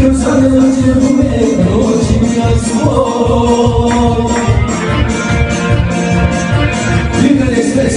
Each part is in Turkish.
Deus abençoe o meu, hoje me abençoou.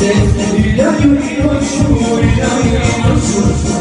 Sen bir daha yürüyorsun, bir daha yürüyorsun.